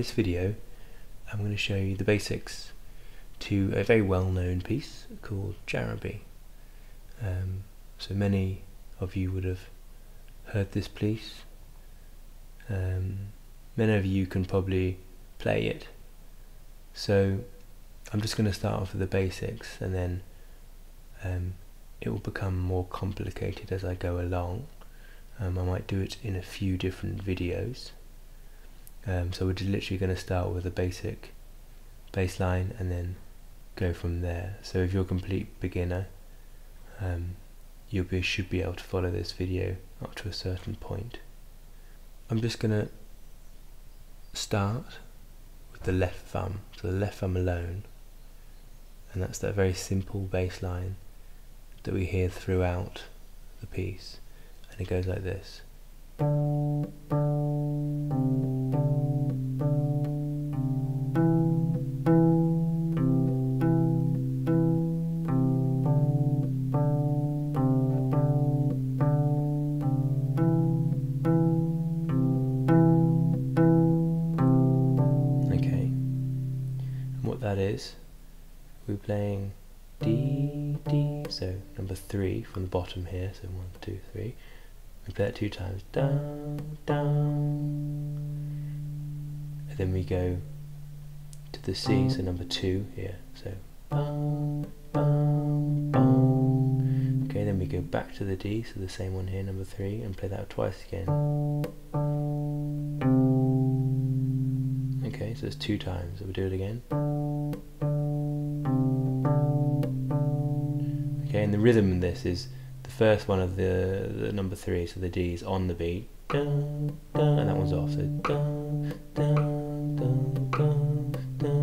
this video, I'm going to show you the basics to a very well-known piece called Jaraby. Um, so many of you would have heard this piece. Um, many of you can probably play it. So I'm just going to start off with the basics and then um, it will become more complicated as I go along. Um, I might do it in a few different videos. Um, so we're just literally going to start with a basic baseline and then go from there. So if you're a complete beginner, um, you be, should be able to follow this video up to a certain point. I'm just going to start with the left thumb, so the left thumb alone, and that's that very simple bass line that we hear throughout the piece and it goes like this. Okay, what that is, we're playing D, D, so number three from the bottom here, so one, two, three. Play it two times, down, down, and then we go to the C, so number two here, so. Okay, then we go back to the D, so the same one here, number three, and play that twice again. Okay, so it's two times, so we'll do it again. Okay, and the rhythm in this is first one of the, the number three, so the D is on the beat, and that one's off. So dun, dun, dun, dun, dun.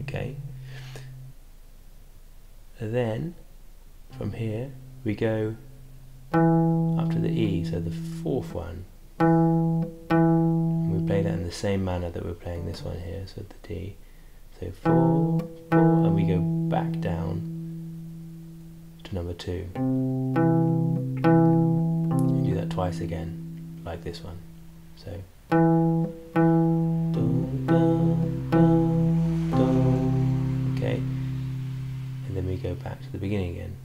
Okay, and then from here we go up to the E, so the fourth one We play that in the same manner that we're playing this one here, so the D. So four, four, and we go back down to number two. And do that twice again, like this one. So. Okay, and then we go back to the beginning again.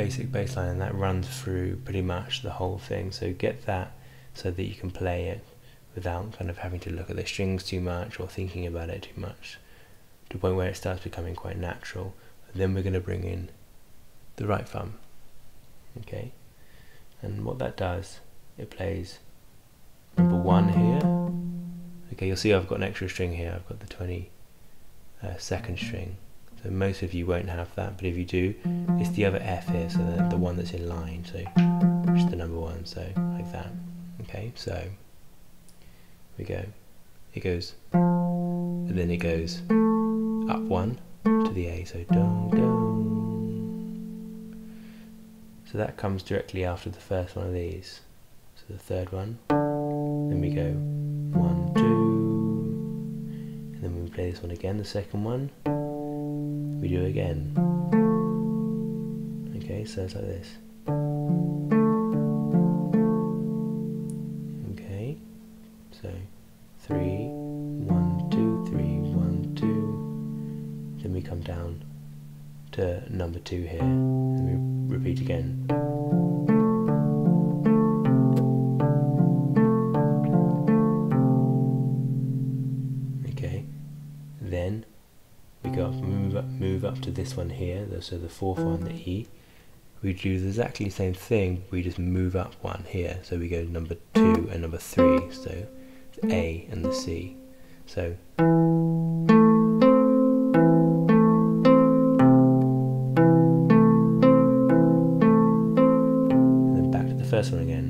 Basic bass line and that runs through pretty much the whole thing. So get that so that you can play it without kind of having to look at the strings too much or thinking about it too much to the point where it starts becoming quite natural. And then we're going to bring in the right thumb. Okay, and what that does, it plays number one here. Okay, you'll see I've got an extra string here. I've got the 20 uh, second string so most of you won't have that, but if you do, it's the other F here, so the, the one that's in line, so is the number one, so like that. Okay, so we go. It goes, and then it goes up one to the A, so dong dong. So that comes directly after the first one of these. So the third one, then we go one, two, and then we play this one again, the second one we do again. Okay, so it's like this. Okay, so three, one, two, three, one, two. Then we come down to number two here, up, move up, to this one here, so the fourth one, the mm-hmm. E. We do the exactly the same thing, we just move up one here. So we go to number two mm. and number three, so the A and the C. So and then back to the first one again.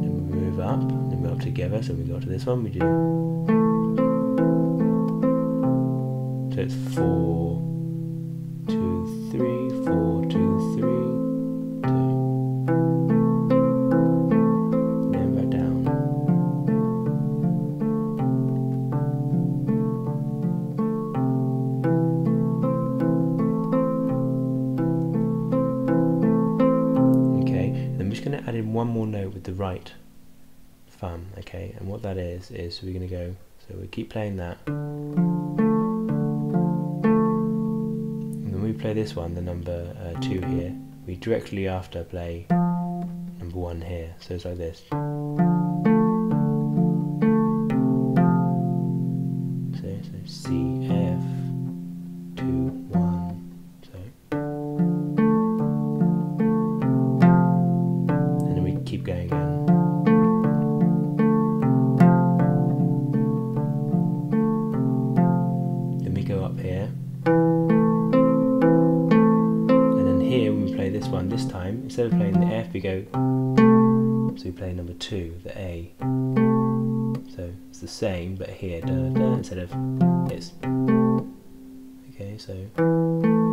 Then we move up, then we up together. So we go to this one, we do. So it's four, two, three, four, two, three, two. Then down. Okay, I'm just going to add in one more note with the right thumb, okay, and what that is, is we're going to go, so we keep playing that, play this one, the number uh, 2 here, we directly after play number 1 here, so it's like this. So we play number two, the A. So it's the same, but here, da, da, instead of it's. Okay, so.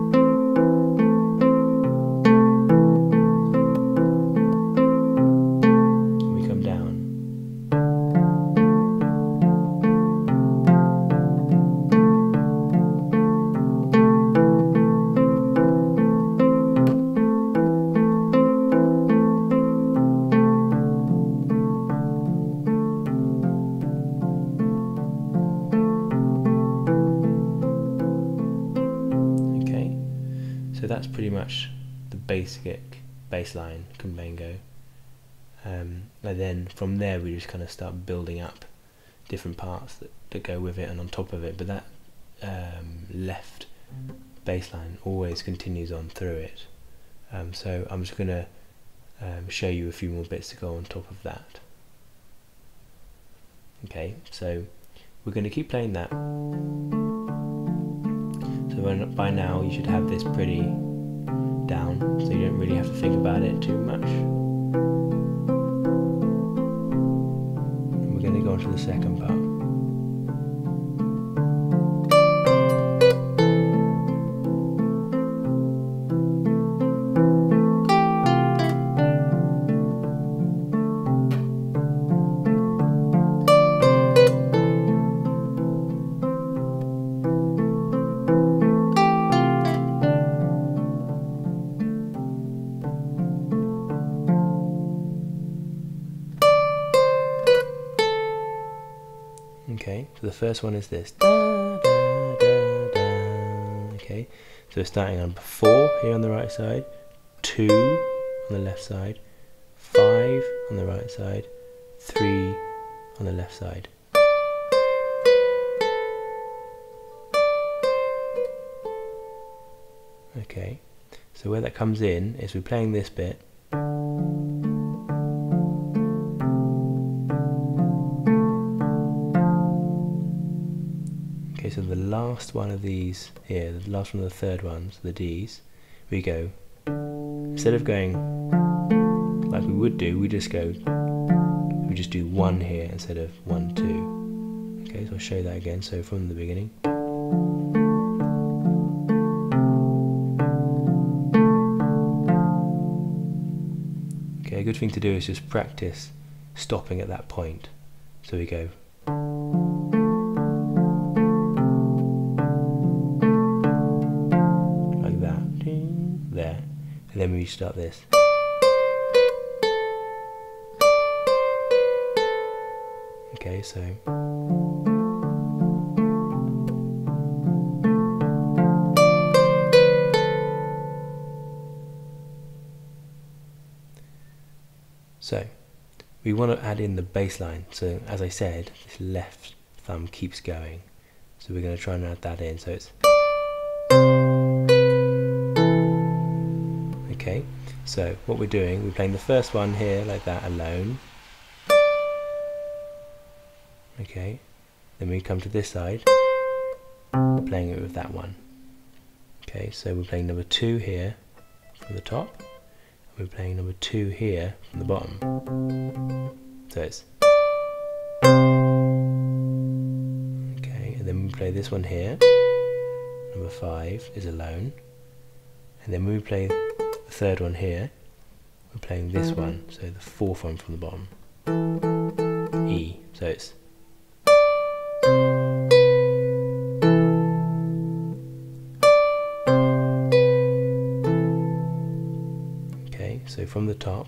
That's pretty much the basic baseline Kumbengo. Um, and then from there we just kind of start building up different parts that, that go with it and on top of it. But that um, left baseline always continues on through it. Um, so I'm just going to um, show you a few more bits to go on top of that. Okay, so we're going to keep playing that. So by now you should have this pretty down, so you don't really have to think about it too much. And we're going to go on to the second part. Okay, so the first one is this. Da, da, da. Okay, so we're starting on four here on the right side, two on the left side, five on the right side, three on the left side. Okay, so where that comes in is we're playing this bit. Last one of these here, the last one of the third ones, the D's, we go, instead of going like we would do, we just go, we just do one here instead of one, two. Okay, so I'll show that again, so from the beginning. Okay, a good thing to do is just practice stopping at that point. So we go then we start this. Okay, so. So, we want to add in the bass line. So, as I said, this left thumb keeps going. So, we're going to try and add that in. So, it's. Okay, so what we're doing, we're playing the first one here like that alone. Okay, then we come to this side, playing it with that one. Okay, so we're playing number two here from the top, we're playing number two here from the bottom. So it's okay, and then we play this one here. Number five is alone, and then we play the third one here, we're playing this mm-hmm. one, so the fourth one from the bottom. E. So it's Okay, so from the top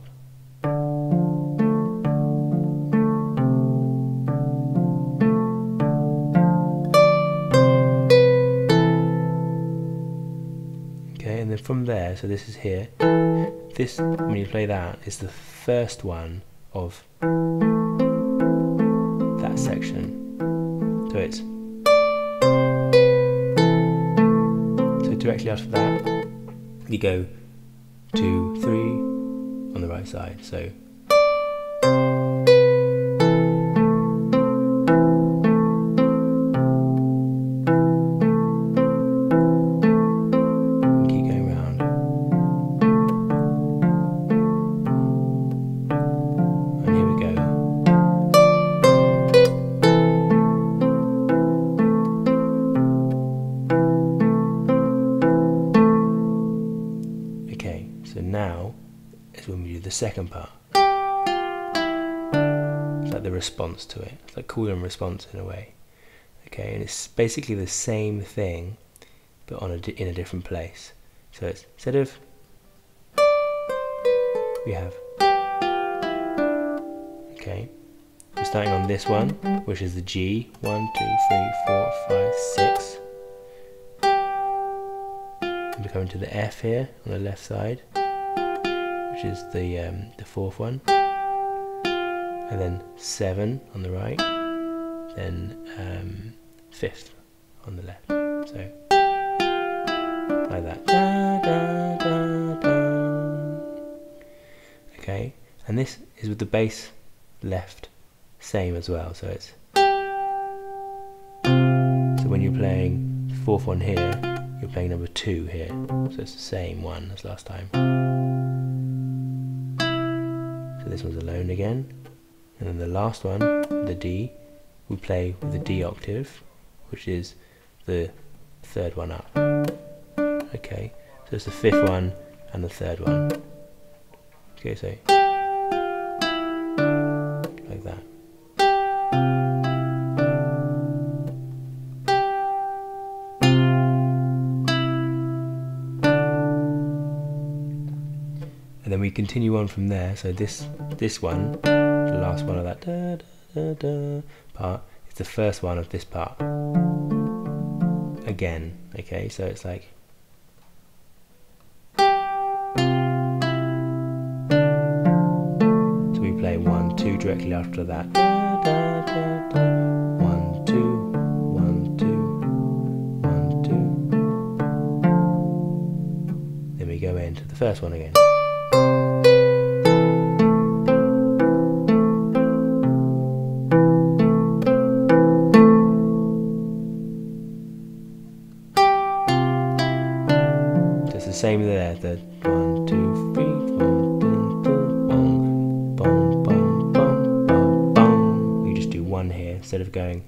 there, so this is here. This, when you play that, is the first one of that section. So it's so directly after that, you go two, three on the right side. So the second part. It's like the response to it. It's like call and response in a way. Okay, and it's basically the same thing, but on a in a different place. So it's instead of we have okay. We're starting on this one, which is the G. One, two, three, four, five, six. And we're coming to the F here on the left side, which is the um, the fourth one, and then seven on the right, then um, fifth on the left. So like that. Okay, and this is with the bass left same as well. So it's so when you're playing fourth one here, you're playing number two here. So it's the same one as last time. This one's alone again. And then the last one, the D, we play with the D octave, which is the third one up. Okay, so it's the fifth one and the third one. Okay, so And then we continue on from there. So this this one, the last one of that da, da, da, part, is the first one of this part. Again, okay, so it's like So we play one, two directly after that. One, two, one, two, one, two. Then we go into the first one again. same there. The one, two, three, one, dun, boom, boom, boom, boom, boom. You just do one here instead of going.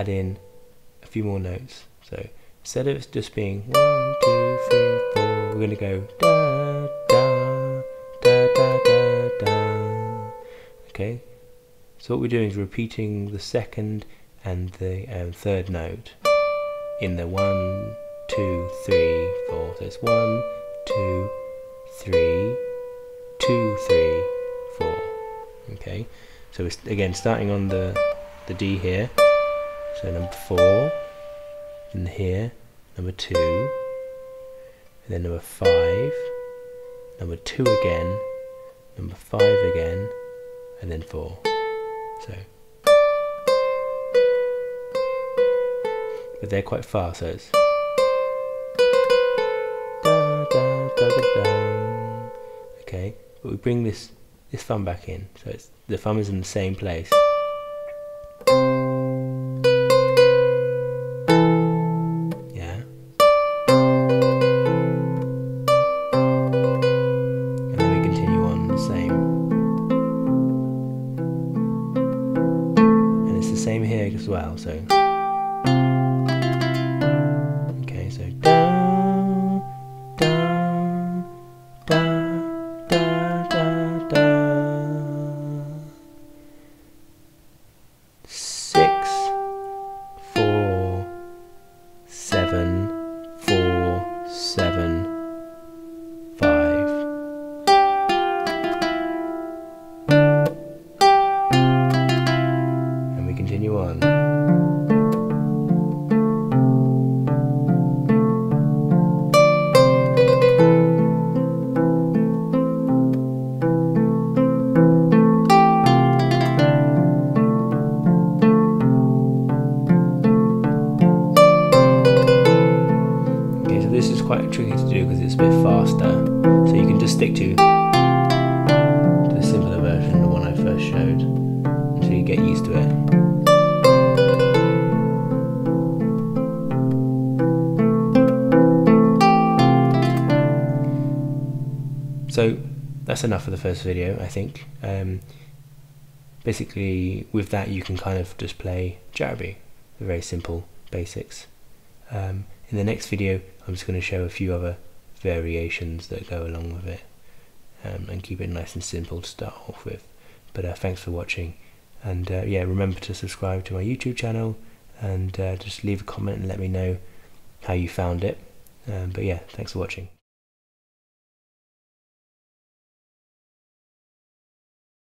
Add in a few more notes. So instead of it just being one, two, three, four, we're going to go da da da da da da. Okay. So what we're doing is repeating the second and the um, third note in the one, two, three, four. So it's one, two, three, two, three, four. Okay, so it's again starting on the the D here. So number four, and here number two, and then number five, number two again, number five again, and then four. So, but they're quite fast, so it's. Okay, but we bring this this thumb back in, so it's the thumb is in the same place. Okay, So that's enough for the first video, I think. Um, basically, with that, you can kind of just play Jaraby, the very simple basics. Um, in the next video, I'm just going to show a few other variations that go along with it um, and keep it nice and simple to start off with. But uh, thanks for watching, and uh, yeah, remember to subscribe to my YouTube channel and uh, just leave a comment and let me know how you found it. Um, but yeah, thanks for watching.